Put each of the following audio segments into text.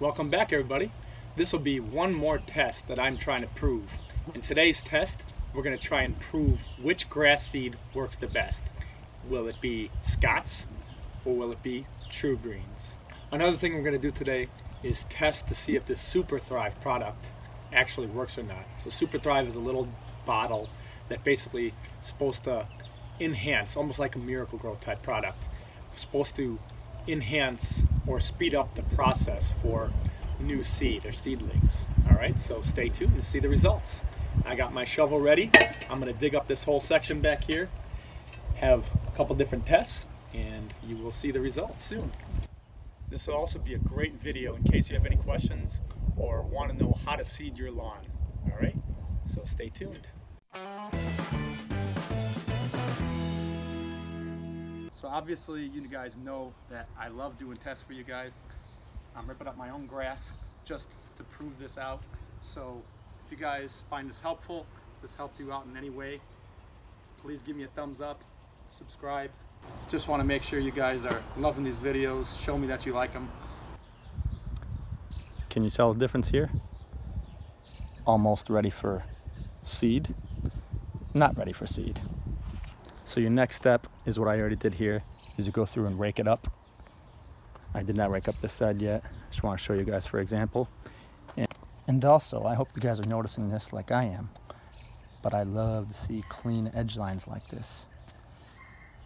Welcome back everybody. This will be one more test that I'm trying to prove. In today's test, we're going to try and prove which grass seed works the best. Will it be Scott's or will it be TruGreens? Another thing we're going to do today is test to see if this SuperThrive product actually works or not. So SuperThrive is a little bottle that basically is supposed to enhance, almost like a Miracle-Gro type product, supposed to enhance or speed up the process for new seed or seedlings. All right, so stay tuned to see the results. I got my shovel ready. I'm gonna dig up this whole section back here, have a couple different tests, and you will see the results soon. This will also be a great video in case you have any questions or want to know how to seed your lawn. All right, so stay tuned. So obviously you guys know that I love doing tests for you guys. I'm ripping up my own grass just to prove this out. So if you guys find this helpful, this helped you out in any way, please give me a thumbs up, subscribe. Just want to make sure you guys are loving these videos. Show me that you like them. Can you tell the difference here? Almost ready for seed, not ready for seed. So your next step is what I already did here, is you go through and rake it up. I did not rake up this side yet. I just want to show you guys for example. And, and also, I hope you guys are noticing this like I am, but I love to see clean edge lines like this.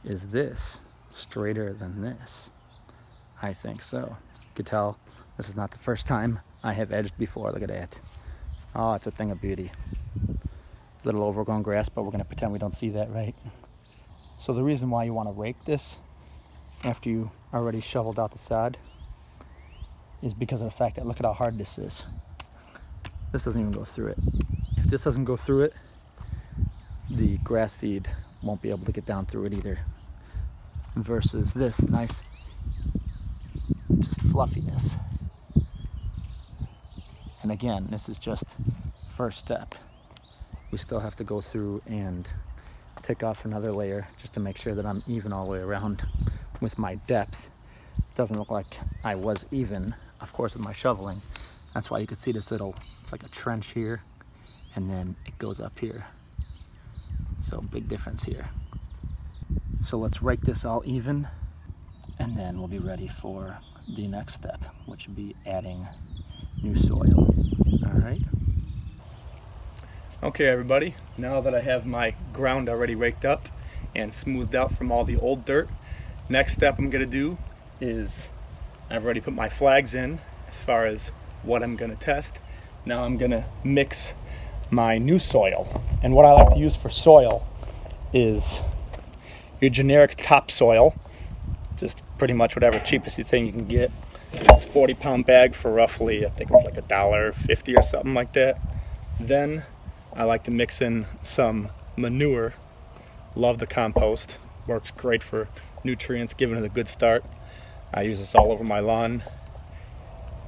Is this straighter than this? I think so. You can tell this is not the first time I have edged before. Look at that. Oh, it's a thing of beauty. Little overgrown grass, but we're gonna pretend we don't see that, right? So the reason why you want to rake this after you already shoveled out the sod is because of the fact that look at how hard this is. This doesn't even go through it. If this doesn't go through it, the grass seed won't be able to get down through it either. Versus this nice, just fluffiness. And again, this is just first step. We still have to go through and take off another layer just to make sure that I'm even all the way around with my depth. It Doesn't look like I was even, of course, with my shoveling. That's why you can see this little, it's like a trench here, and then it goes up here. So big difference here. So let's rake this all even, and then we'll be ready for the next step, which would be adding new soil. All right. Okay everybody, now that I have my ground already raked up and smoothed out from all the old dirt, next step I'm going to do is I've already put my flags in as far as what I'm going to test. Now I'm going to mix my new soil. And what I like to use for soil is your generic topsoil, just pretty much whatever cheapest thing you can get. It's 40 pound bag for roughly, I think it's like a dollar fifty or something like that. Then I like to mix in some manure. Love the compost. Works great for nutrients, giving it a good start. I use this all over my lawn.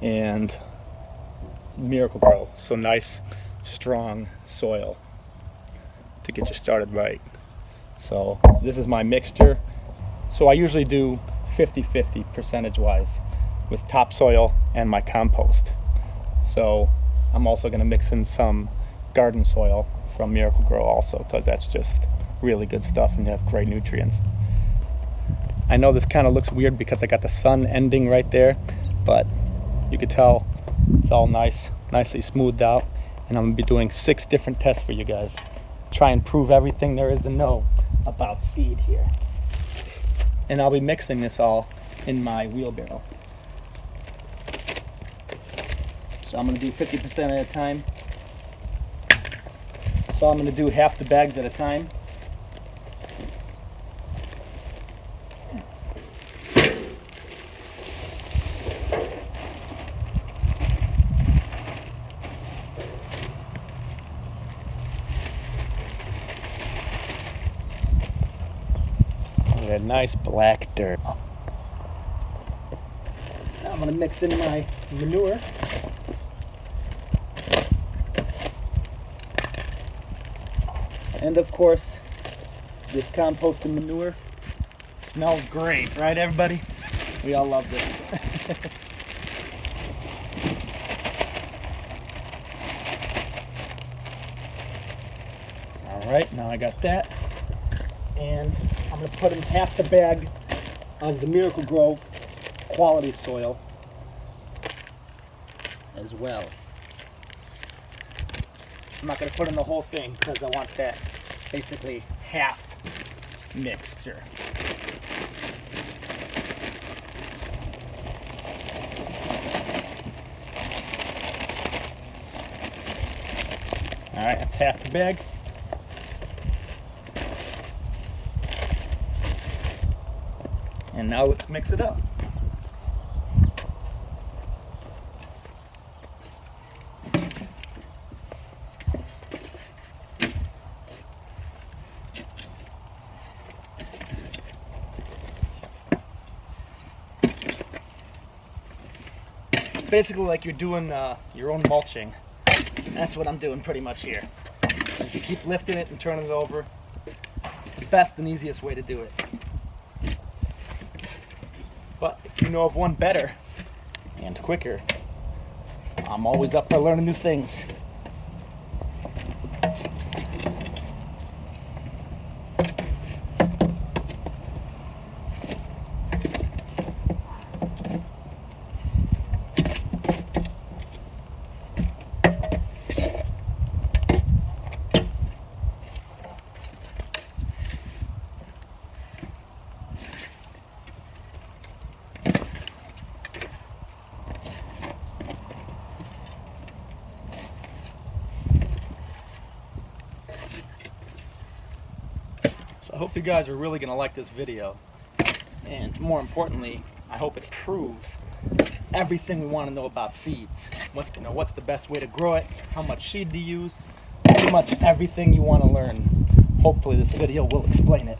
And Miracle-Gro. So nice, strong soil to get you started right. So this is my mixture. So I usually do 50-50 percentage wise with topsoil and my compost. So I'm also going to mix in some garden soil from Miracle-Gro also because that's just really good stuff and they have great nutrients. I know this kind of looks weird because I got the sun ending right there, but you could tell it's all nice, nicely smoothed out. And I'm gonna be doing six different tests for you guys. Try and prove everything there is to know about seed here. And I'll be mixing this all in my wheelbarrow. So I'm gonna do 50% at a time. So I'm going to do half the bags at a time. that nice black dirt. I'm going to mix in my manure. And of course, this compost and manure smells great, right everybody? We all love this. all right, now I got that. And I'm gonna put in half the bag of the Miracle-Gro quality soil as well. I'm not gonna put in the whole thing because I want that basically half mixture. All right, that's half the bag. And now let's mix it up. Basically like you're doing uh, your own mulching. That's what I'm doing pretty much here. You keep lifting it and turning it over, the best and easiest way to do it. But if you know of one better and quicker, I'm always up for learning new things. I hope you guys are really going to like this video. And more importantly, I hope it proves everything we want to know about seeds. What, you know, what's the best way to grow it, how much seed to use, pretty much everything you want to learn. Hopefully this video will explain it.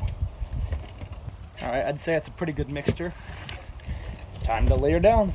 Alright, I'd say it's a pretty good mixture. Time to layer down.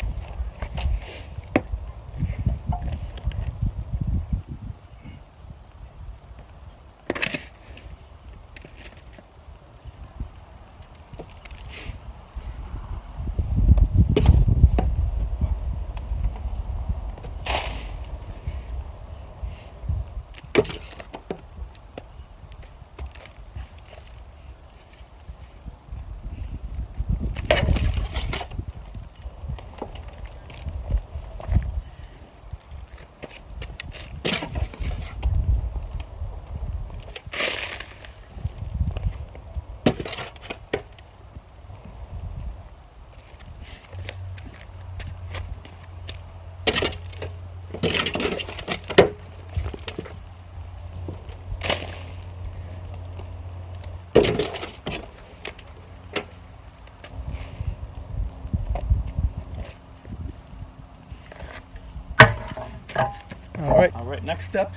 All right. All right. Next step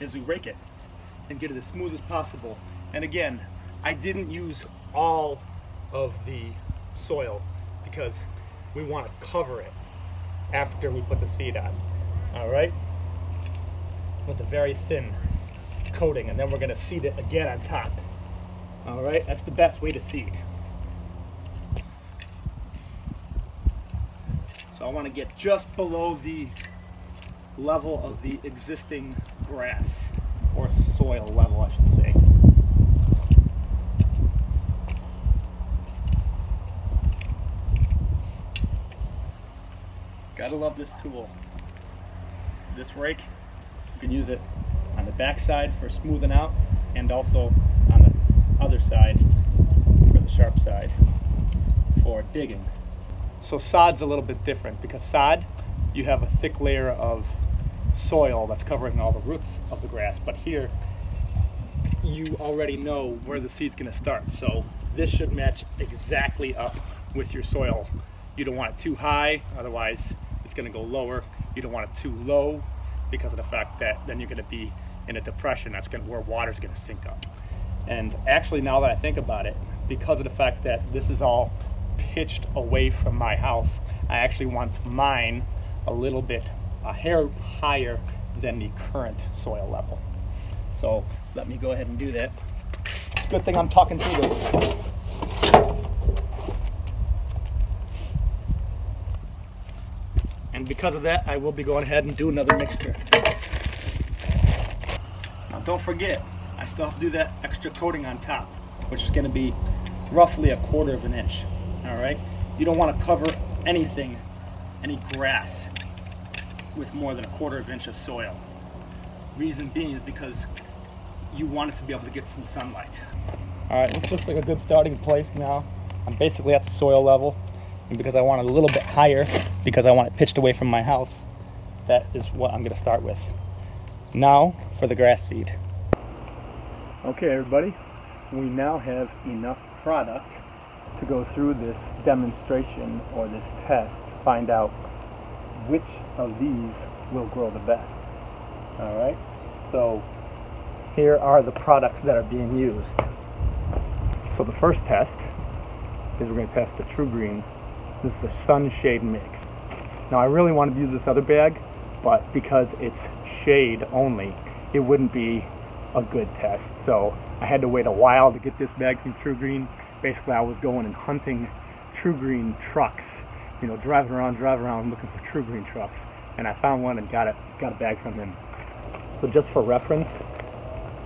is we rake it and get it as smooth as possible. And again, I didn't use all of the soil because we want to cover it after we put the seed on. All right. With a very thin coating, and then we're going to seed it again on top. All right. That's the best way to seed. So I want to get just below the level of the existing grass or soil level I should say. Gotta love this tool. This rake, you can use it on the back side for smoothing out and also on the other side for the sharp side for digging. So sod's a little bit different because sod you have a thick layer of soil that's covering all the roots of the grass. But here, you already know where the seed's going to start. So this should match exactly up with your soil. You don't want it too high, otherwise it's going to go lower. You don't want it too low because of the fact that then you're going to be in a depression. That's to, where water's going to sink up. And actually, now that I think about it, because of the fact that this is all pitched away from my house, I actually want mine a little bit a hair higher than the current soil level. So let me go ahead and do that. It's a good thing I'm talking through this. And because of that, I will be going ahead and do another mixture. Now don't forget, I still have to do that extra coating on top, which is going to be roughly a quarter of an inch. All right. You don't want to cover anything, any grass, with more than a quarter of an inch of soil. Reason being is because you want it to be able to get some sunlight. Alright, this looks like a good starting place now. I'm basically at the soil level. And because I want it a little bit higher, because I want it pitched away from my house, that is what I'm going to start with. Now for the grass seed. Okay everybody, we now have enough product to go through this demonstration or this test to find out which of these will grow the best. Alright, so here are the products that are being used. So the first test is we're going to test the TruGreen. This is a sunshade mix. Now I really wanted to use this other bag, but because it's shade only, it wouldn't be a good test. So I had to wait a while to get this bag from TruGreen. Basically I was going and hunting TruGreen trucks, you know, driving around, driving around looking for TruGreen trucks. And I found one and got it, got a bag from him. So just for reference,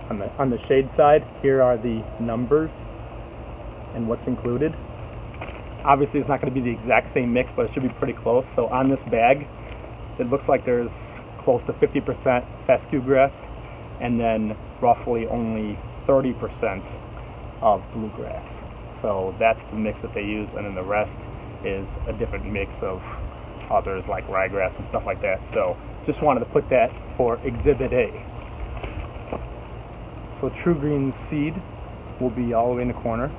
on the on the shade side, here are the numbers and what's included. Obviously, it's not going to be the exact same mix, but it should be pretty close. So on this bag, it looks like there's close to 50% fescue grass, and then roughly only 30% of bluegrass. So that's the mix that they use, and then the rest is a different mix of others like ryegrass and stuff like that. So just wanted to put that for Exhibit A. So TruGreen seed will be all the way in the corner.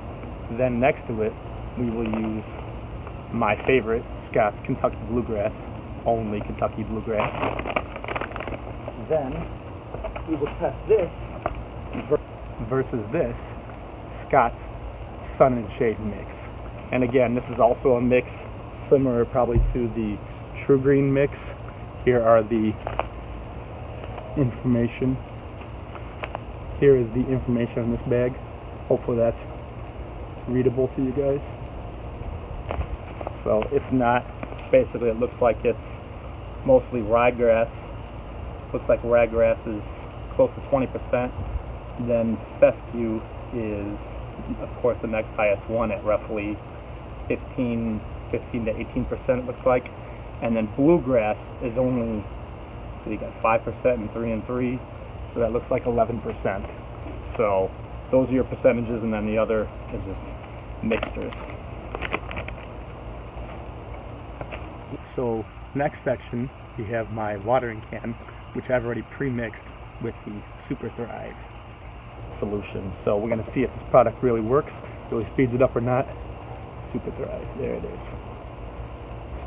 Then next to it, we will use my favorite, Scott's Kentucky Bluegrass, only Kentucky Bluegrass. Then we will test this versus this, Scott's Sun and Shade mix. And again, this is also a mix similar probably to the TruGreen mix. Here are the information here is the information on this bag. Hopefully that's readable to you guys. So if not, basically it looks like it's mostly ryegrass. Looks like ryegrass is close to 20%. Then fescue is, of course, the next highest one at roughly 15, 15 to 18% it looks like. And then bluegrass is only, so you got 5% and 3 and 3 so that looks like 11%. So those are your percentages and then the other is just mixtures. So next section we have my watering can which I've already pre-mixed with the SuperThrive solution. So we're going to see if this product really works, really speeds it up or not. SuperThrive, there it is.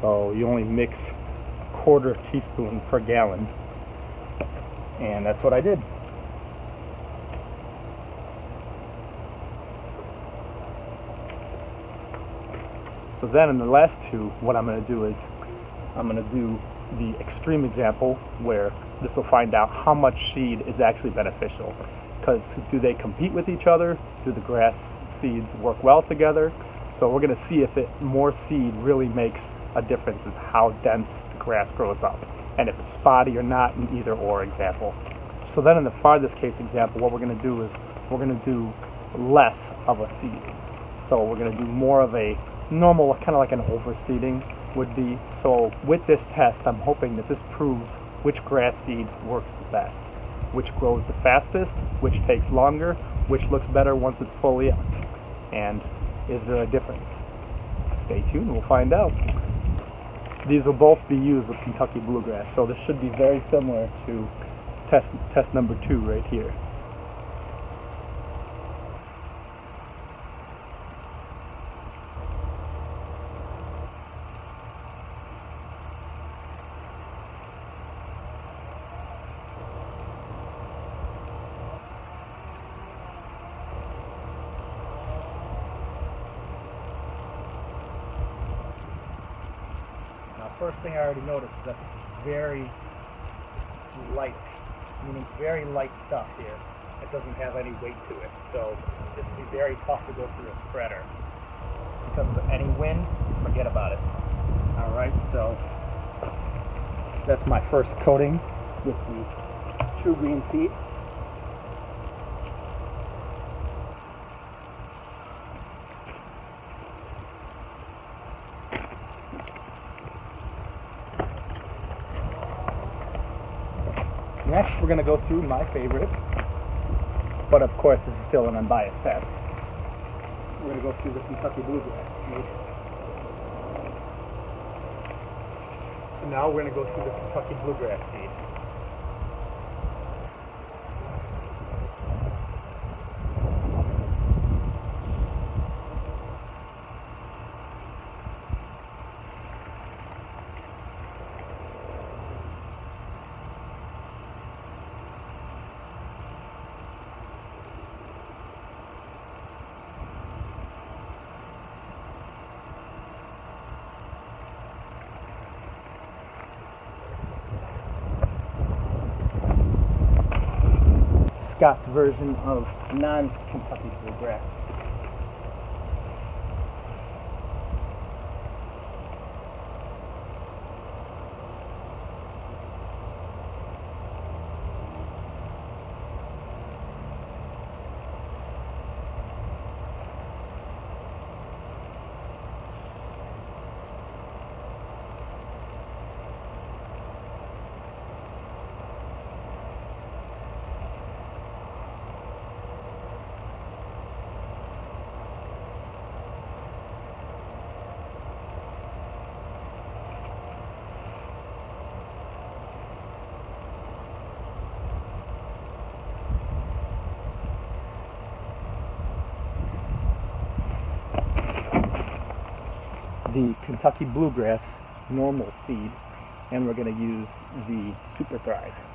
So you only mix a quarter teaspoon per gallon and that's what I did. So then in the last two, what I'm going to do is I'm going to do the extreme example where this will find out how much seed is actually beneficial. Because do they compete with each other? Do the grass seeds work well together? So we're going to see if it more seed really makes a difference is how dense the grass grows up and if it's spotty or not in either or example. So then in the farthest case example, what we're going to do is we're going to do less of a seeding. So we're going to do more of a normal, kind of like an overseeding would be. So with this test, I'm hoping that this proves which grass seed works the best, which grows the fastest, which takes longer, which looks better once it's fully up. And is there a difference? Stay tuned, we'll find out. These will both be used with Kentucky Bluegrass, so this should be very similar to test, test number two right here. first thing I already noticed is that it's very light, meaning very light stuff here. It doesn't have any weight to it. So be very tough to go through a spreader. Because of any wind, forget about it. Alright, so that's my first coating with the TruGreen seed. Next, we're going to go through my favorite, but of course this is still an unbiased test. We're going to go through the Kentucky Bluegrass. So now we're going to go through the Kentucky Bluegrass seed. Scott's version of non-Kentucky bluegrass. The Kentucky Bluegrass normal seed and we're going to use the SuperThrive.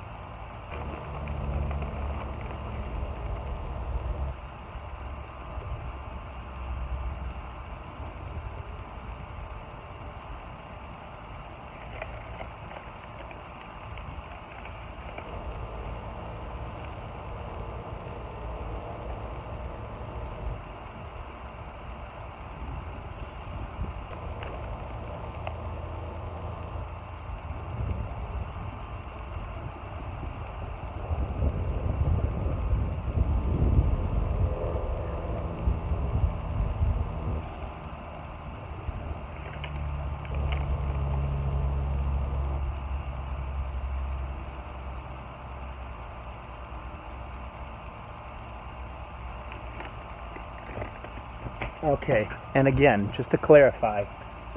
Okay, and again, just to clarify,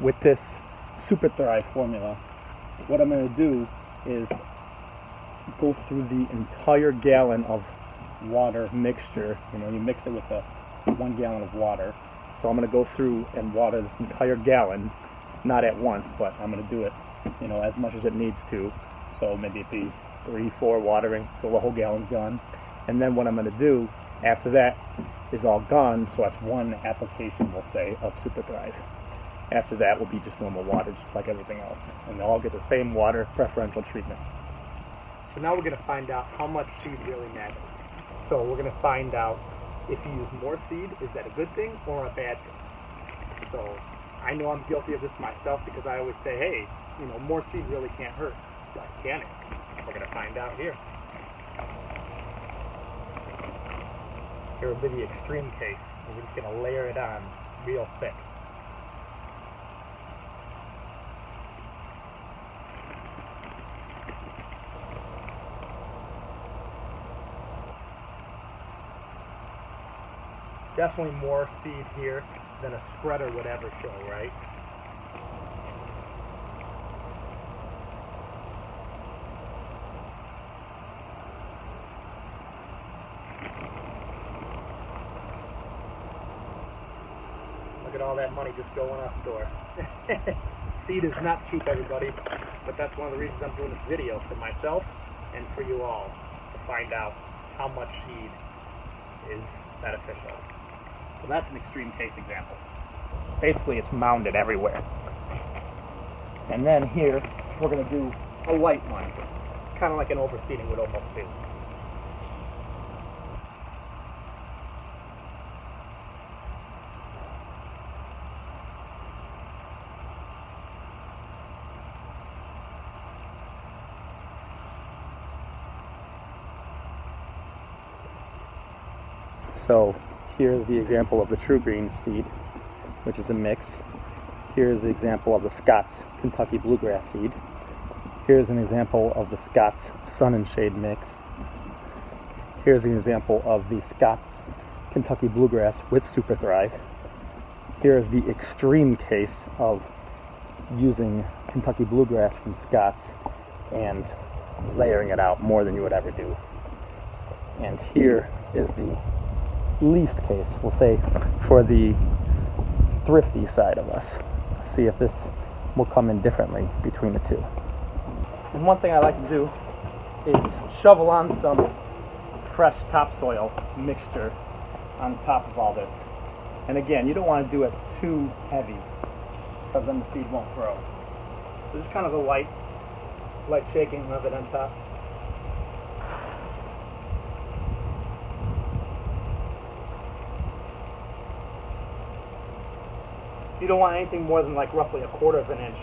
with this SuperThrive formula, what I'm going to do is go through the entire gallon of water mixture. You know, you mix it with a one gallon of water. So I'm going to go through and water this entire gallon, not at once, but I'm going to do it, you know, as much as it needs to. So maybe it be three, four watering till the whole gallon's gone. And then what I'm going to do after that is all gone, so that's one application, we'll say, of SuperThrive. After that will be just normal water, just like everything else. And they'll all get the same water preferential treatment. So now we're going to find out how much seed really matters. So we're going to find out if you use more seed, is that a good thing or a bad thing? So I know I'm guilty of this myself because I always say, hey, you know, more seed really can't hurt. But can it? We're going to find out here. Here will be the extreme case. We're just going to layer it on real thick. Definitely more seed here than a spreader would ever show, right? All that money just going out the door. Seed is not cheap, everybody, but that's one of the reasons I'm doing this video for myself and for you all to find out how much seed is beneficial. So that's an extreme case example. Basically, it's mounded everywhere. And then here, we're going to do a light one, kind of like an overseeding would almost do. So here's the example of the TruGreen seed, which is a mix. Here's the example of the Scott's Kentucky Bluegrass seed. Here's an example of the Scott's sun and shade mix. Here's an example of the Scott's Kentucky Bluegrass with SuperThrive. Here is the extreme case of using Kentucky Bluegrass from Scott's and layering it out more than you would ever do. And here is the least case, we'll say, for the thrifty side of us. See if this will come in differently between the two. And one thing I like to do is shovel on some fresh topsoil mixture on top of all this. And again, you don't want to do it too heavy because then the seed won't grow. So just kind of a light, light shaking of it on top. You don't want anything more than like roughly a quarter of an inch.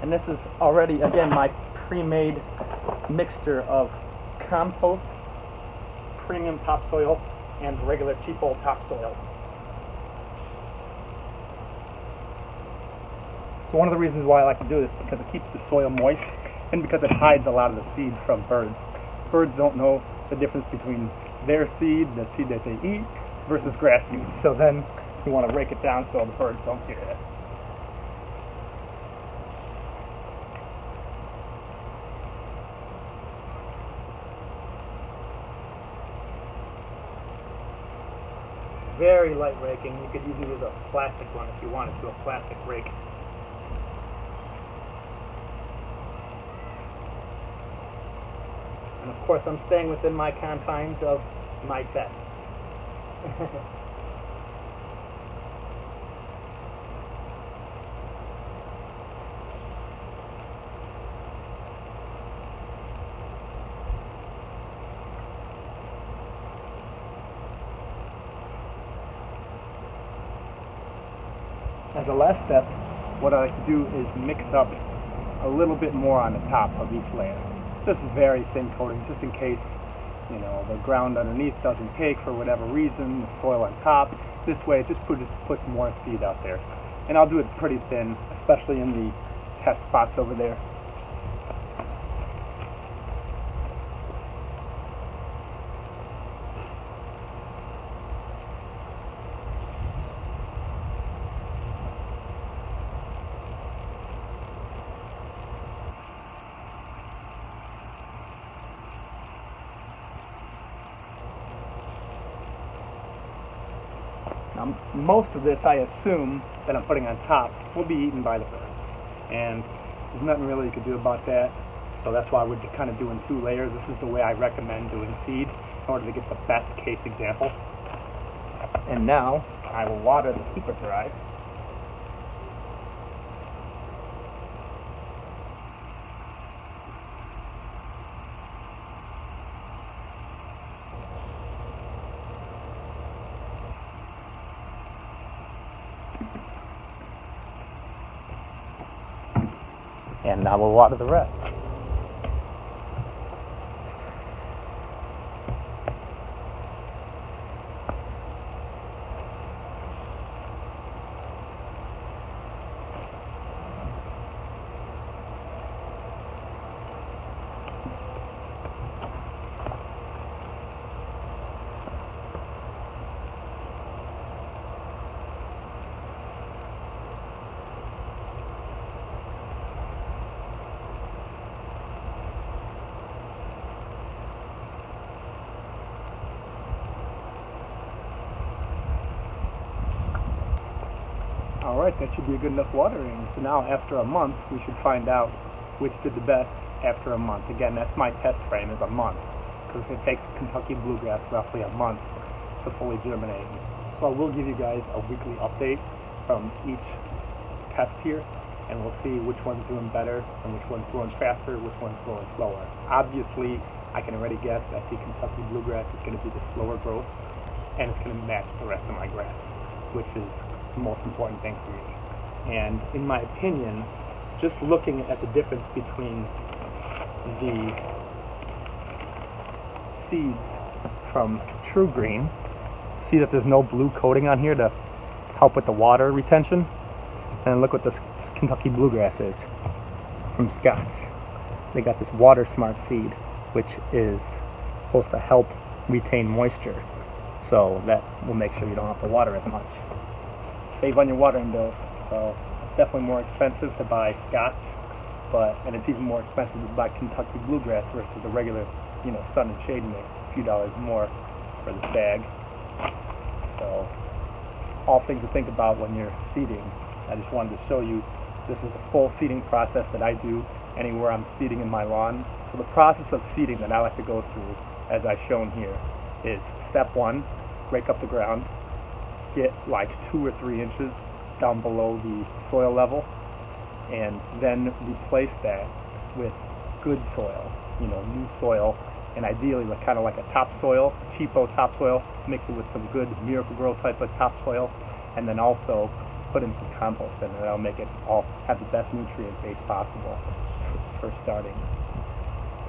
And this is already, again, my pre-made mixture of compost, premium topsoil, and regular cheap old topsoil. So one of the reasons why I like to do this is because it keeps the soil moist and because it hides a lot of the seed from birds. Birds don't know the difference between their seed, the seed that they eat, versus grass seed. So then you want to rake it down so the birds don't get it. Very light raking. You could even use a plastic one if you wanted to, a plastic rake. And of course I'm staying within my confines of my test. As a last step, what I like to do is mix up a little bit more on the top of each layer. Just very thin coating, just in case you know, the ground underneath doesn't take for whatever reason, the soil on top. This way it just puts, puts more seed out there. And I'll do it pretty thin, especially in the test spots over there. Now, most of this, I assume, that I'm putting on top will be eaten by the birds. And there's nothing really you could do about that. So that's why we're kind of doing two layers. This is the way I recommend doing seed in order to get the best case example. And now, I will water the SuperThrive. Now we'll water the rest. Alright, that should a good enough watering. So now after a month, we should find out which did the best after a month. Again, that's my test frame is a month. Because it takes Kentucky Bluegrass roughly a month to fully germinate. So I will give you guys a weekly update from each test here. And we'll see which one's doing better and which one's growing faster, which one's growing slower. Obviously, I can already guess that the Kentucky Bluegrass is going to be the slower growth. And it's going to match the rest of my grass, which is the most important thing for me. And in my opinion, just looking at the difference between the seeds from TruGreen, see that there's no blue coating on here to help with the water retention. And look what this Kentucky Bluegrass is from Scott's. they got this water smart seed, which is supposed to help retain moisture. So that will make sure you don't have to water as much. Save on your watering bills. So it's definitely more expensive to buy Scott's, but and it's even more expensive to buy Kentucky Bluegrass versus the regular, you know, sun and shade mix. A few dollars more for this bag. So all things to think about when you're seeding. I just wanted to show you this is the full seeding process that I do anywhere I'm seeding in my lawn. So the process of seeding that I like to go through, as I've shown here, is step one, break up the ground, get like two or three inches down below the soil level, and then replace that with good soil, you know, new soil, and ideally like kind of like a topsoil, cheapo topsoil, mix it with some good Miracle-Gro type of topsoil, and then also put in some compost in it. That'll make it all have the best nutrient base possible for, for starting,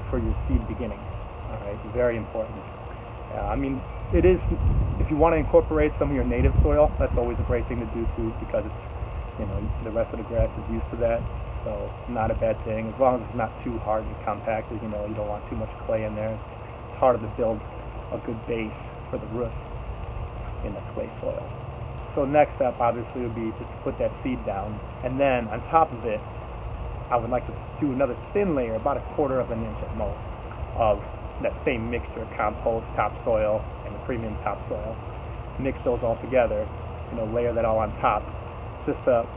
for your seed beginning. All right, very important. Uh, I mean, it is, if you want to incorporate some of your native soil, that's always a great thing to do too because it's, you know, the rest of the grass is used to that. So not a bad thing, as long as it's not too hard and compacted, you know, you don't want too much clay in there. It's, it's harder to build a good base for the roots in the clay soil. So next step obviously would be just to put that seed down and then on top of it I would like to do another thin layer, about a quarter of an inch at most, of that same mixture of compost, topsoil, and the premium topsoil. Mix those all together, you know, layer that all on top, just to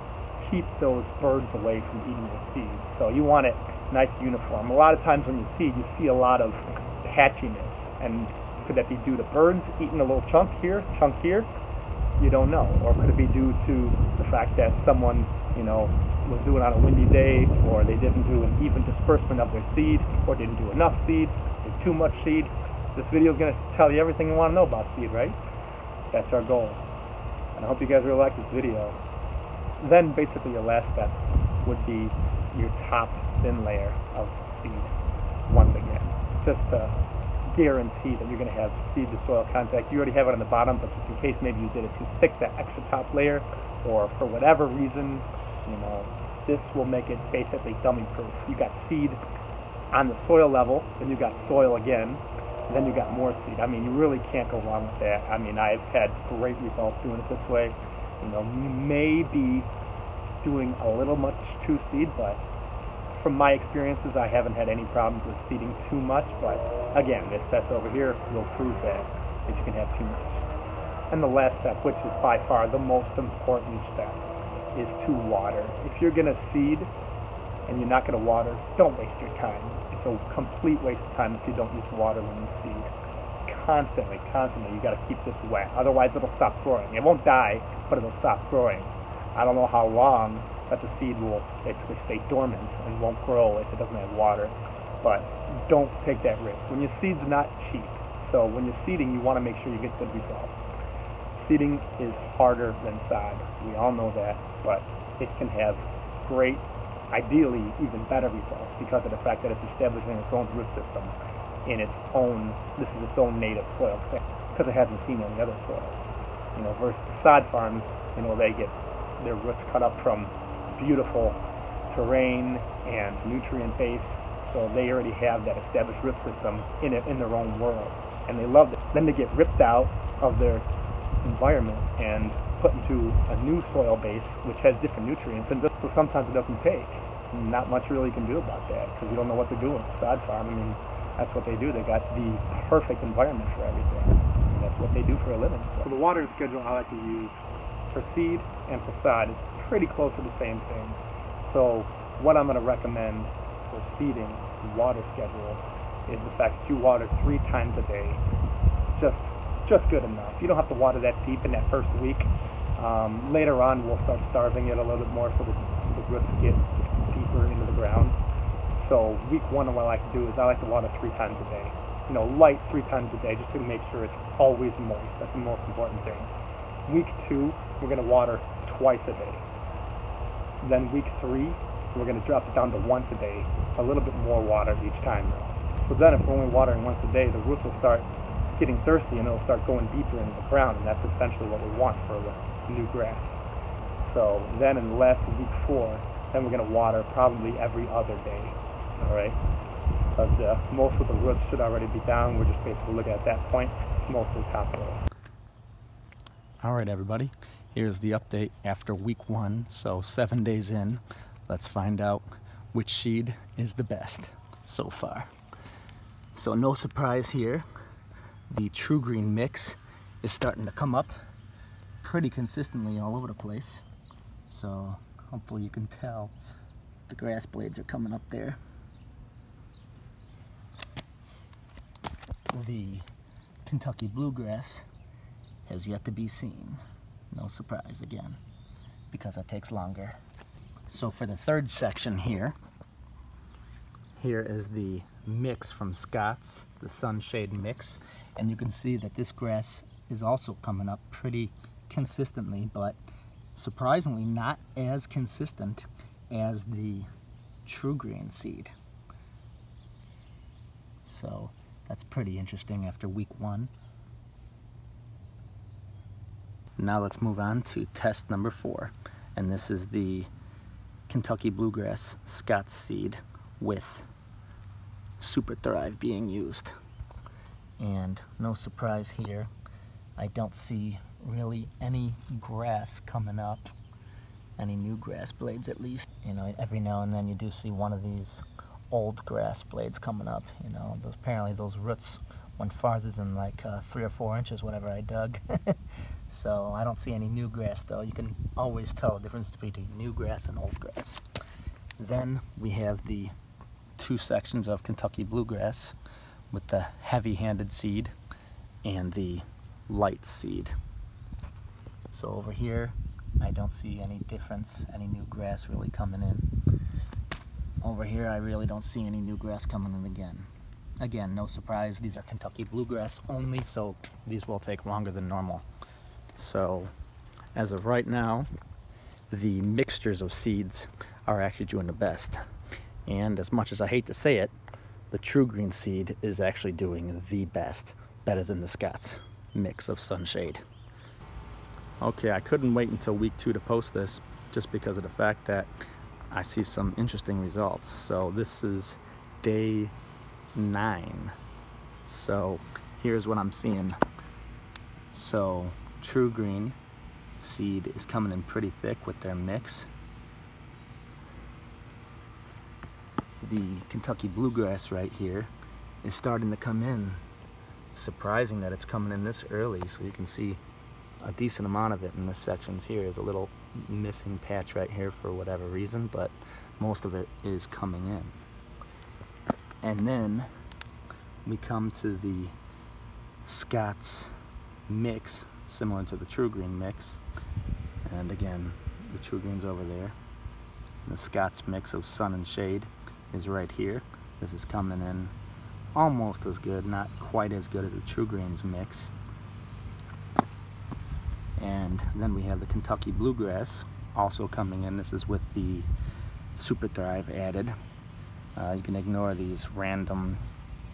keep those birds away from eating your seeds. So you want it nice uniform. A lot of times when you seed, you see a lot of patchiness, and could that be due to birds eating a little chunk here, chunk here? You don't know. Or could it be due to the fact that someone, you know, was doing on a windy day, or they didn't do an even disbursement of their seed, or didn't do enough seed, too much seed. This video is going to tell you everything you want to know about seed, right? That's our goal. And I hope you guys really like this video. Then basically your last step would be your top thin layer of seed once again. Just to guarantee that you're going to have seed to soil contact. You already have it on the bottom, but just in case maybe you did it too thick, that extra top layer, or for whatever reason, you know, this will make it basically dummy proof. You got seed on the soil level, then you got soil again, then you got more seed. I mean, you really can't go wrong with that. I mean, I've had great results doing it this way. You know, maybe doing a little much too seed, but from my experiences, I haven't had any problems with seeding too much. But again, this test over here will prove that that you can have too much. And the last step, which is by far the most important step, is to water. If you're going to seed and you're not going to water, don't waste your time. It's a complete waste of time if you don't use water when you seed. Constantly, constantly, you got to keep this wet. Otherwise, it'll stop growing. It won't die, but it'll stop growing. I don't know how long that the seed will basically stay dormant and won't grow if it doesn't have water. But don't take that risk. When your seed's not cheap, so when you're seeding, you want to make sure you get good results. Seeding is harder than sod. We all know that, but it can have great, ideally even better results because of the fact that it's establishing its own root system in its own, this is its own native soil because it hasn't seen any other soil. You know, versus sod farms, you know, they get their roots cut up from beautiful terrain and nutrient base, so they already have that established root system in it in their own world, and they love it. Then they get ripped out of their environment and put into a new soil base which has different nutrients, and so sometimes it doesn't take. Not much really can do about that because you don't know what they're doing. Sod farm, I mean, that's what they do. They got the perfect environment for everything. And that's what they do for a living. So. so the watering schedule I like to use for seed and for sod is pretty close to the same thing. So what I'm going to recommend for seeding water schedules is the fact that you water three times a day. Just just good enough. You don't have to water that deep in that first week. Um, later on, we'll start starving it a little bit more so, so the roots get deeper into the ground. So week one, what I like to do is I like to water three times a day. You know, light three times a day just to make sure it's always moist. That's the most important thing. Week two, we're going to water twice a day. Then week three, we're going to drop it down to once a day, a little bit more water each time So then if we're only watering once a day, the roots will start getting thirsty and it'll start going deeper into the ground and that's essentially what we want for the new grass. So then in the last week four, then we're going to water probably every other day. all right? But uh, most of the roots should already be down. We're just basically looking at that point. It's mostly top row. All right, everybody. Here's the update after week one, so seven days in. Let's find out which seed is the best so far. So no surprise here, the TruGreen mix is starting to come up pretty consistently all over the place. So hopefully you can tell the grass blades are coming up there. The Kentucky Bluegrass has yet to be seen. No surprise again, because it takes longer. So for the third section here, here is the mix from Scott's, the Sunshade mix. And you can see that this grass is also coming up pretty consistently, but surprisingly not as consistent as the TruGreen seed. So that's pretty interesting after week one. Now let's move on to test number four. And this is the Kentucky Bluegrass Scott's seed with SuperThrive being used. And no surprise here, I don't see really any grass coming up, any new grass blades at least. You know, every now and then you do see one of these old grass blades coming up. You know, those, apparently those roots went farther than like uh, three or four inches, whatever I dug. so I don't see any new grass though. You can always tell the difference between new grass and old grass. Then we have the two sections of Kentucky bluegrass with the heavy-handed seed and the light seed. So over here, I don't see any difference, any new grass really coming in. Over here, I really don't see any new grass coming in again. Again, no surprise, these are Kentucky bluegrass only, so these will take longer than normal. So, as of right now, the mixtures of seeds are actually doing the best. And as much as I hate to say it, the TruGreen seed is actually doing the best, better than the Scott's mix of Sunshade. Okay, I couldn't wait until week two to post this just because of the fact that I see some interesting results. So this is day nine. So here's what I'm seeing. So TruGreen seed is coming in pretty thick with their mix. The Kentucky Bluegrass right here is starting to come in. Surprising that it's coming in this early so you can see a decent amount of it in this sections here. Is a little missing patch right here for whatever reason but most of it is coming in. And then we come to the Scott's mix similar to the TruGreen mix. And again the TruGreen's over there. And the Scott's mix of sun and shade is right here. This is coming in almost as good not quite as good as the TruGreens mix and then we have the Kentucky Bluegrass also coming in. This is with the SuperThrive added. Uh, you can ignore these random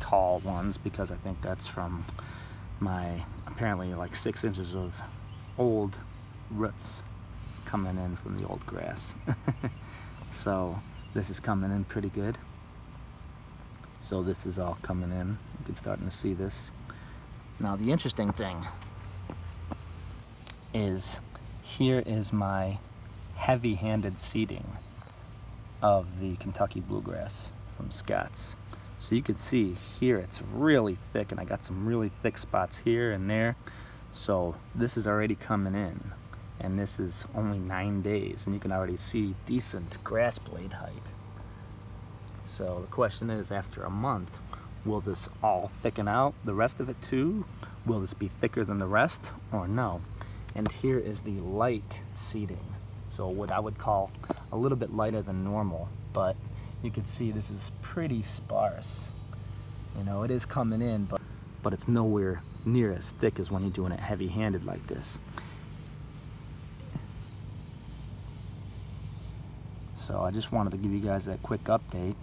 tall ones because I think that's from my apparently like six inches of old roots coming in from the old grass. so this is coming in pretty good. So this is all coming in. You can starting to see this. Now the interesting thing is here is my heavy-handed seeding of the Kentucky Bluegrass from Scott's. So you can see here it's really thick and I got some really thick spots here and there. So this is already coming in and this is only nine days and you can already see decent grass blade height. So the question is after a month, will this all thicken out the rest of it too? Will this be thicker than the rest or no? And here is the light seeding. So what I would call a little bit lighter than normal, but you can see this is pretty sparse. You know, it is coming in, but, but it's nowhere near as thick as when you're doing it heavy-handed like this. So I just wanted to give you guys that quick update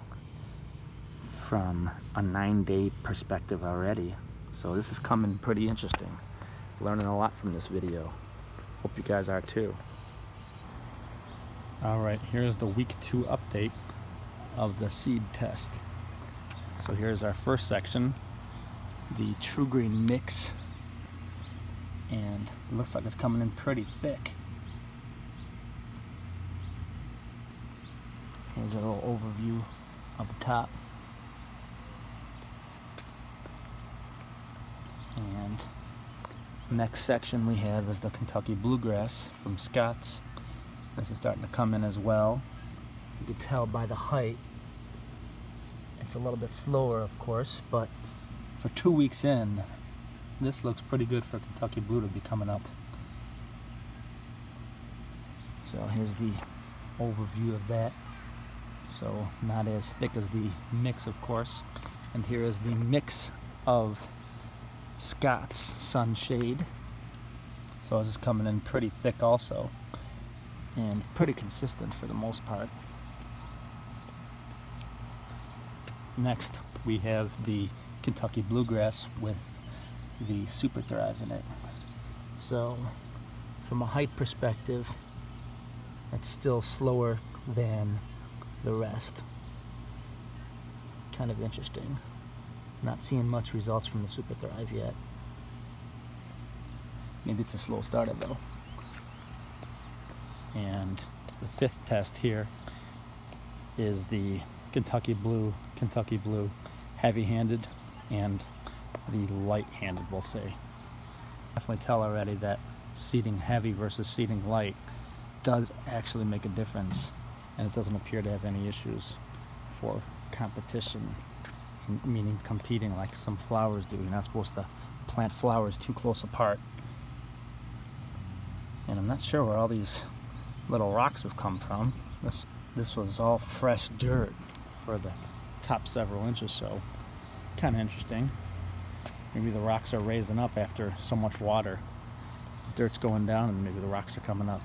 from a nine day perspective already. So this is coming pretty interesting. Learning a lot from this video. Hope you guys are too. All right, here's the week two update of the seed test. So here's our first section, the TruGreen mix. And it looks like it's coming in pretty thick. Here's a little overview of the top. And next section we have is the Kentucky Bluegrass from Scott's. This is starting to come in as well. You can tell by the height it's a little bit slower, of course, but for two weeks in, this looks pretty good for Kentucky Blue to be coming up. So here's the overview of that. So not as thick as the mix, of course. And here is the mix of Scott's Sunshade. So this is coming in pretty thick also. And pretty consistent for the most part. Next, we have the Kentucky Bluegrass with the SuperThrive in it. So, from a height perspective, it's still slower than the rest. Kind of interesting. Not seeing much results from the SuperThrive yet. Maybe it's a slow starter though. And the fifth test here is the Kentucky Blue, Kentucky Blue heavy-handed and the light-handed, we'll say. Definitely tell already that seating heavy versus seating light does actually make a difference and it doesn't appear to have any issues for competition, meaning competing like some flowers do. You're not supposed to plant flowers too close apart. And I'm not sure where all these little rocks have come from. This, this was all fresh dirt for the top several inches so kind of interesting maybe the rocks are raising up after so much water the dirt's going down and maybe the rocks are coming up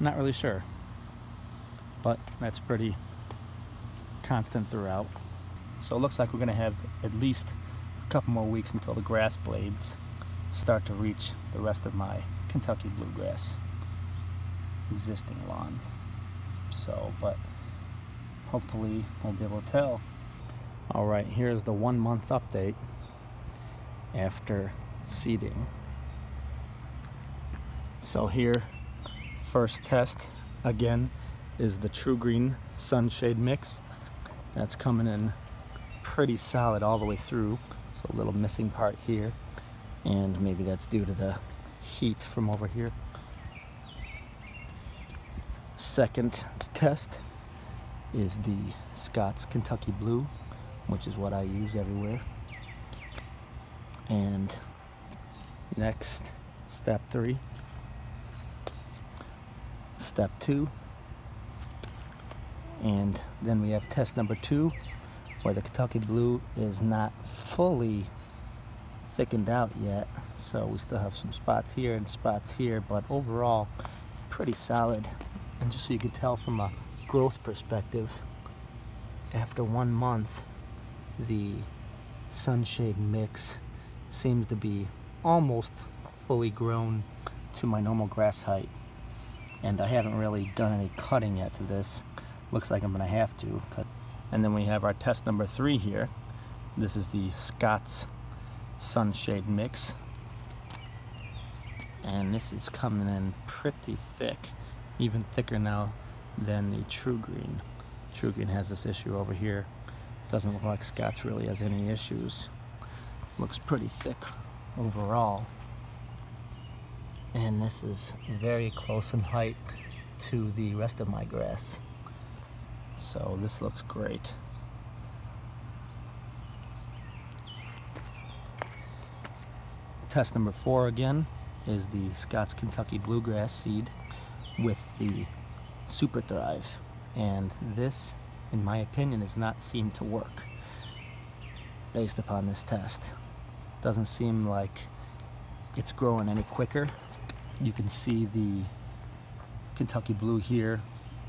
not really sure but that's pretty constant throughout so it looks like we're going to have at least a couple more weeks until the grass blades start to reach the rest of my Kentucky bluegrass existing lawn so but hopefully we'll be able to tell. All right, here's the one month update after seeding. So here, first test again is the TruGreen Sunshade Mix. That's coming in pretty solid all the way through. It's a little missing part here and maybe that's due to the heat from over here. Second test is the Scott's Kentucky Blue, which is what I use everywhere. And next, step three. Step two. And then we have test number two, where the Kentucky Blue is not fully thickened out yet. So we still have some spots here and spots here, but overall, pretty solid. And just so you can tell from a growth perspective, after one month, the sunshade mix seems to be almost fully grown to my normal grass height. And I haven't really done any cutting yet to this. Looks like I'm gonna have to. And then we have our test number three here. This is the Scott's Sunshade Mix. And this is coming in pretty thick, even thicker now than the TruGreen. True Green has this issue over here. Doesn't look like Scott's really has any issues. Looks pretty thick overall. And this is very close in height to the rest of my grass. So this looks great. Test number four again is the Scott's Kentucky Bluegrass seed with the SuperThrive. And this, in my opinion, has not seemed to work based upon this test. Doesn't seem like it's growing any quicker. You can see the Kentucky Blue here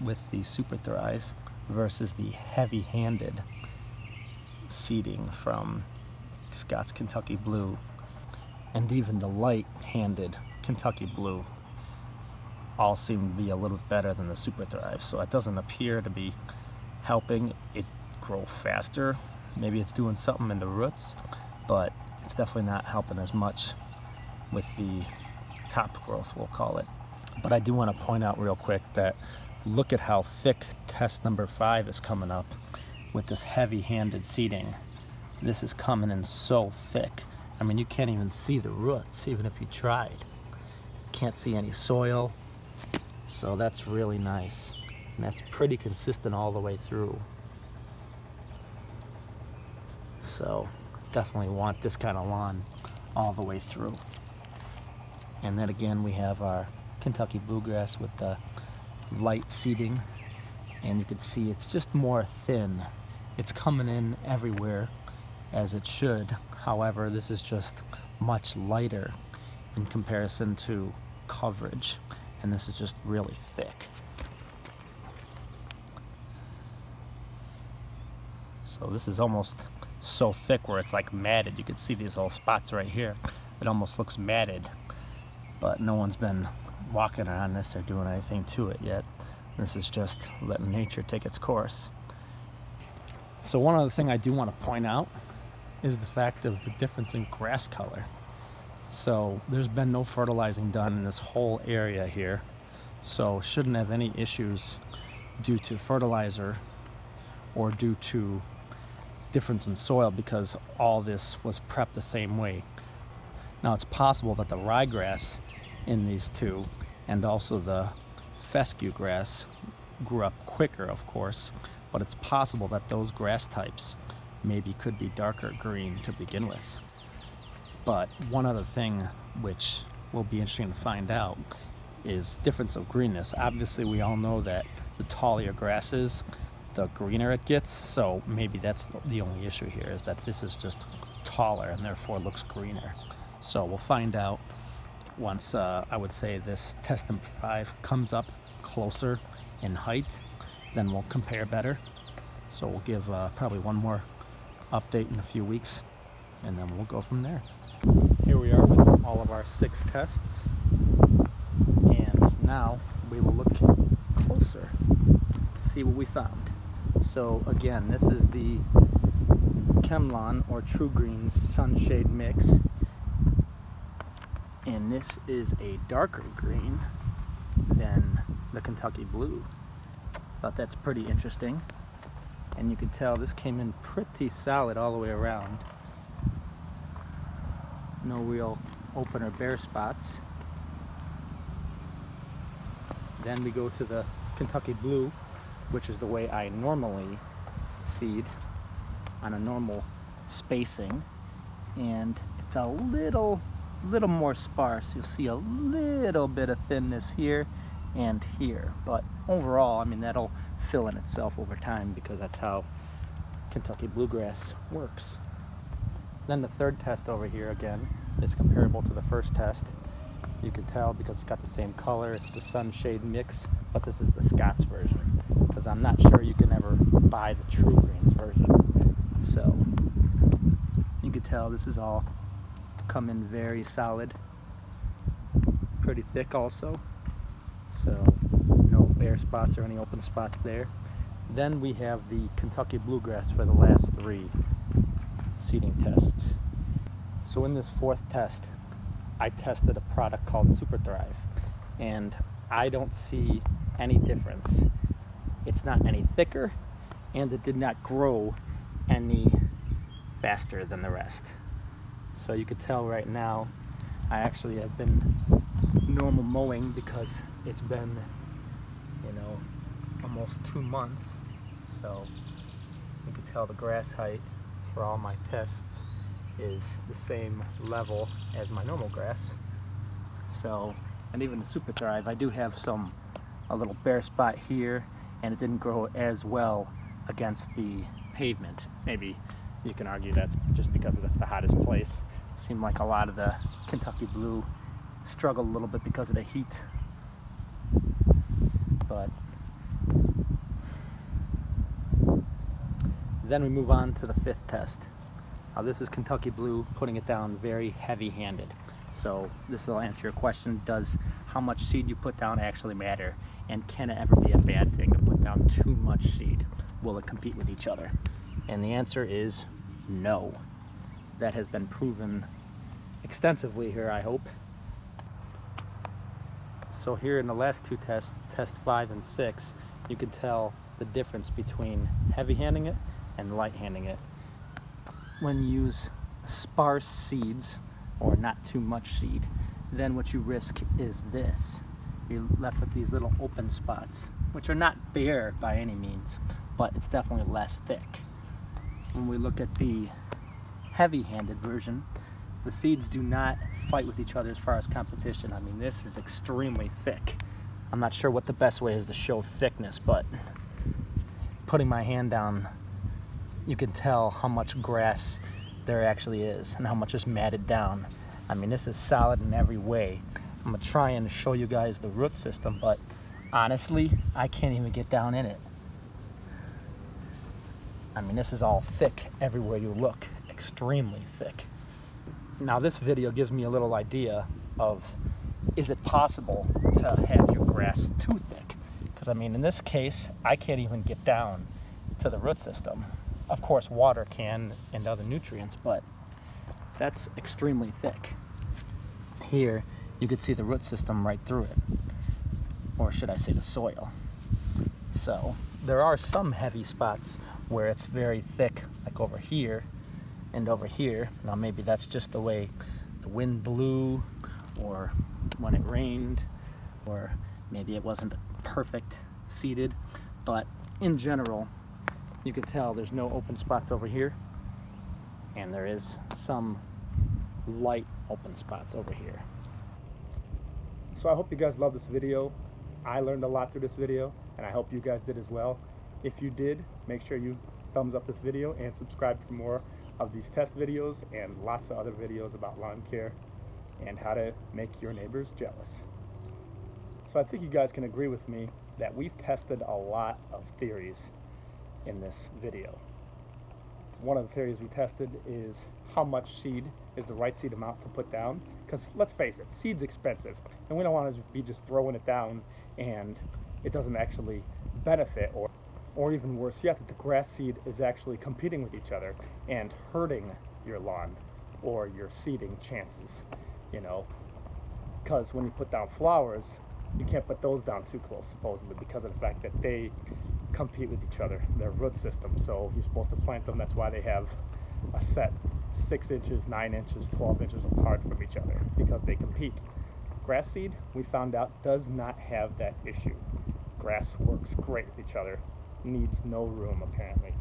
with the SuperThrive versus the heavy-handed seeding from Scott's Kentucky Blue and even the light-handed Kentucky Blue all seem to be a little better than the SuperThrive. So it doesn't appear to be helping it grow faster. Maybe it's doing something in the roots, but it's definitely not helping as much with the top growth, we'll call it. But I do want to point out real quick that look at how thick test number five is coming up with this heavy-handed seeding. This is coming in so thick. I mean, you can't even see the roots, even if you tried. Can't see any soil. So that's really nice. And that's pretty consistent all the way through. So definitely want this kind of lawn all the way through. And then again, we have our Kentucky bluegrass with the light seeding. And you can see it's just more thin. It's coming in everywhere as it should. However, this is just much lighter in comparison to coverage. And this is just really thick. So this is almost so thick where it's like matted. You can see these little spots right here. It almost looks matted, but no one's been walking on this or doing anything to it yet. This is just letting nature take its course. So one other thing I do want to point out is the fact of the difference in grass color. So there's been no fertilizing done in this whole area here. So shouldn't have any issues due to fertilizer or due to difference in soil because all this was prepped the same way. Now it's possible that the ryegrass in these two and also the fescue grass grew up quicker of course but it's possible that those grass types maybe could be darker green to begin with. But one other thing which will be interesting to find out is difference of greenness. Obviously we all know that the taller your grass is, the greener it gets. So maybe that's the only issue here is that this is just taller and therefore looks greener. So we'll find out once uh, I would say this test number five comes up closer in height, then we'll compare better. So we'll give uh, probably one more update in a few weeks and then we'll go from there. Here we are with all of our six tests and now we will look closer to see what we found. So again, this is the ChemLawn or TruGreens Sunshade Mix. And this is a darker green than the Kentucky Blue. Thought that's pretty interesting. And you can tell this came in pretty solid all the way around. No real open or bare spots. Then we go to the Kentucky Blue which is the way I normally seed on a normal spacing and it's a little little more sparse. You'll see a little bit of thinness here and here. But overall I mean that'll fill in itself over time because that's how Kentucky bluegrass works. Then the third test over here again is comparable to the first test. You can tell because it's got the same color. It's the sunshade mix but this is the Scott's version because I'm not sure you can ever buy the TruGreens version. So you can tell this is all come in very solid, pretty thick also. So no bare spots or any open spots there. Then we have the Kentucky Bluegrass for the last three seeding tests. So in this fourth test, I tested a product called SuperThrive and I don't see any difference it's not any thicker and it did not grow any faster than the rest. So you could tell right now I actually have been normal mowing because it's been, you know, almost two months. So you can tell the grass height for all my tests is the same level as my normal grass. So, and even the SuperThrive, I do have some, a little bare spot here and it didn't grow as well against the pavement. Maybe you can argue that's just because that's the hottest place. It seemed like a lot of the Kentucky Blue struggled a little bit because of the heat. But then we move on to the fifth test. Now this is Kentucky Blue putting it down very heavy-handed. So this will answer your question, does how much seed you put down actually matter? And can it ever be a bad thing to put down too much seed? will it compete with each other? And the answer is no. That has been proven extensively here, I hope. So here in the last two tests, test five and six, you can tell the difference between heavy handing it and light handing it. When you use sparse seeds, or not too much seed, then what you risk is this. You're left with these little open spots, which are not bare by any means, but it's definitely less thick. When we look at the heavy-handed version, the seeds do not fight with each other as far as competition. I mean, this is extremely thick. I'm not sure what the best way is to show thickness, but putting my hand down, you can tell how much grass there actually is and how much is matted down. I mean, this is solid in every way. I'm gonna try and show you guys the root system, but honestly, I can't even get down in it. I mean, this is all thick everywhere you look, extremely thick. Now this video gives me a little idea of, is it possible to have your grass too thick? Because I mean, in this case, I can't even get down to the root system. Of course, water can and other nutrients, but that's extremely thick. Here, you could see the root system right through it. Or should I say the soil. So, there are some heavy spots where it's very thick, like over here and over here. Now maybe that's just the way the wind blew or when it rained or maybe it wasn't perfect seeded. But in general, you can tell there's no open spots over here and there is some light open spots over here. So I hope you guys love this video. I learned a lot through this video and I hope you guys did as well. If you did, make sure you thumbs up this video and subscribe for more of these test videos and lots of other videos about lawn care and how to make your neighbors jealous. So I think you guys can agree with me that we've tested a lot of theories in this video. One of the theories we tested is how much seed is the right seed amount to put down. Because let's face it, seed's expensive, and we don't want to be just throwing it down and it doesn't actually benefit or or even worse yet, that the grass seed is actually competing with each other and hurting your lawn or your seeding chances, you know. Because when you put down flowers, you can't put those down too close, supposedly, because of the fact that they compete with each other, their root system. So you're supposed to plant them, that's why they have a set six inches, nine inches, 12 inches apart from each other, because they compete. Grass seed, we found out, does not have that issue. Grass works great with each other, needs no room apparently.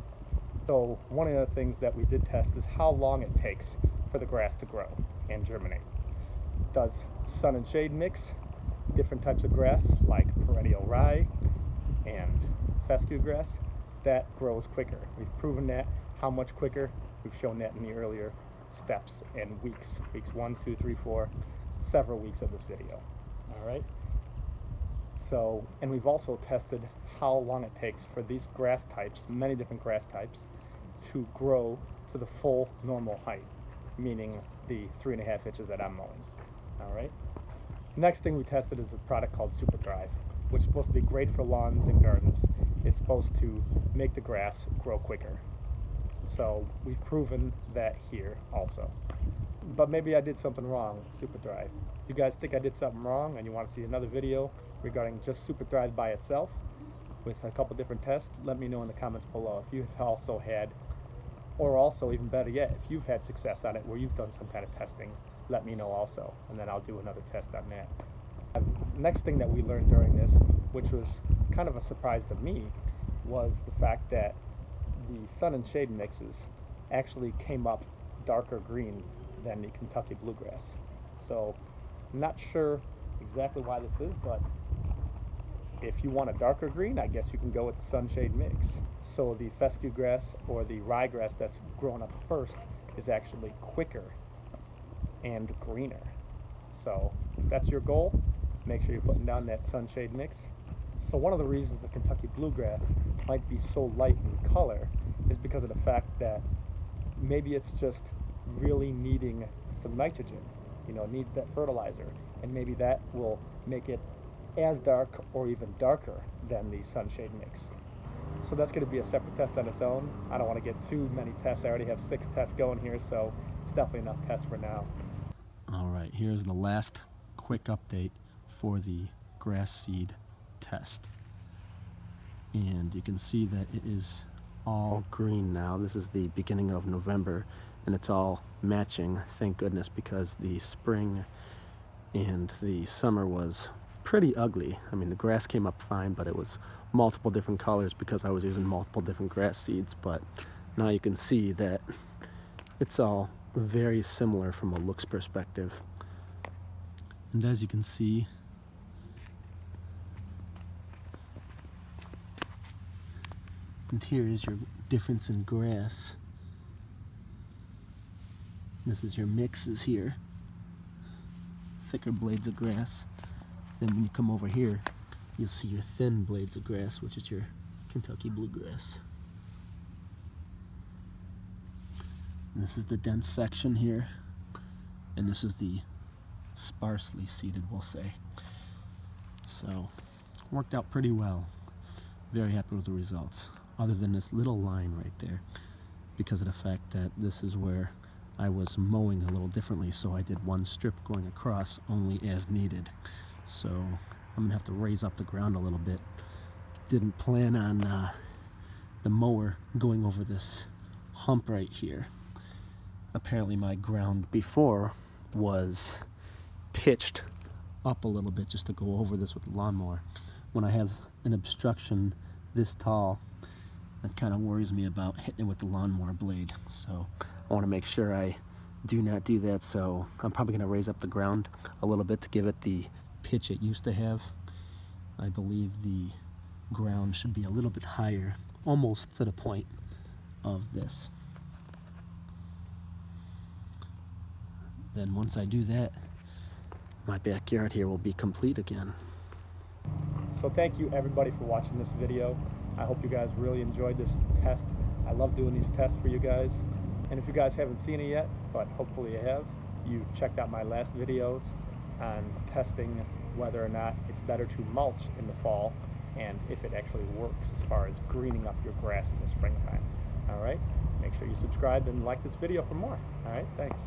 So one of the things that we did test is how long it takes for the grass to grow and germinate. Does sun and shade mix different types of grass like perennial rye and fescue grass that grows quicker. We've proven that. How much quicker? We've shown that in the earlier steps and weeks. Weeks one, two, three, four, several weeks of this video. All right. So, and we've also tested how long it takes for these grass types, many different grass types, to grow to the full normal height, meaning the three and a half inches that I'm mowing. All right. Next thing we tested is a product called SuperThrive, which is supposed to be great for lawns and gardens. It's supposed to make the grass grow quicker. So we've proven that here also. But maybe I did something wrong with SuperThrive. You guys think I did something wrong and you want to see another video regarding just SuperThrive by itself with a couple different tests, let me know in the comments below if you've also had, or also even better yet, if you've had success on it where you've done some kind of testing, let me know also, and then I'll do another test on that. Next thing that we learned during this, which was kind of a surprise to me, was the fact that the sun and shade mixes actually came up darker green than the Kentucky bluegrass. So I'm not sure exactly why this is, but if you want a darker green, I guess you can go with the sunshade mix. So the fescue grass or the ryegrass that's grown up first is actually quicker and greener. So if that's your goal, make sure you're putting down that sunshade mix. So one of the reasons the Kentucky bluegrass might be so light in color is because of the fact that maybe it's just really needing some nitrogen, you know, needs that fertilizer, and maybe that will make it as dark or even darker than the sunshade mix. So that's going to be a separate test on its own. I don't want to get too many tests. I already have six tests going here, so it's definitely enough tests for now. All right, here's the last quick update for the grass seed test. And you can see that it is all green now. This is the beginning of November and it's all matching, thank goodness, because the spring and the summer was pretty ugly. I mean, the grass came up fine, but it was multiple different colors because I was using multiple different grass seeds. But now you can see that it's all very similar from a looks perspective. And as you can see, and here is your difference in grass. This is your mixes here. Thicker blades of grass. Then when you come over here, you'll see your thin blades of grass, which is your Kentucky bluegrass. And this is the dense section here. And this is the sparsely seeded, we'll say. So, worked out pretty well. Very happy with the results. Other than this little line right there. Because of the fact that this is where I was mowing a little differently, so I did one strip going across only as needed. So I'm gonna have to raise up the ground a little bit. Didn't plan on uh, the mower going over this hump right here. Apparently my ground before was pitched up a little bit just to go over this with the lawnmower. When I have an obstruction this tall, that kind of worries me about hitting it with the lawnmower blade. So I want to make sure I do not do that so I'm probably going to raise up the ground a little bit to give it the pitch it used to have. I believe the ground should be a little bit higher almost to the point of this. Then once I do that my backyard here will be complete again. So thank you everybody for watching this video. I hope you guys really enjoyed this test. I love doing these tests for you guys. And if you guys haven't seen it yet, but hopefully you have, you checked out my last videos on testing whether or not it's better to mulch in the fall and if it actually works as far as greening up your grass in the springtime. All right, make sure you subscribe and like this video for more. All right, thanks.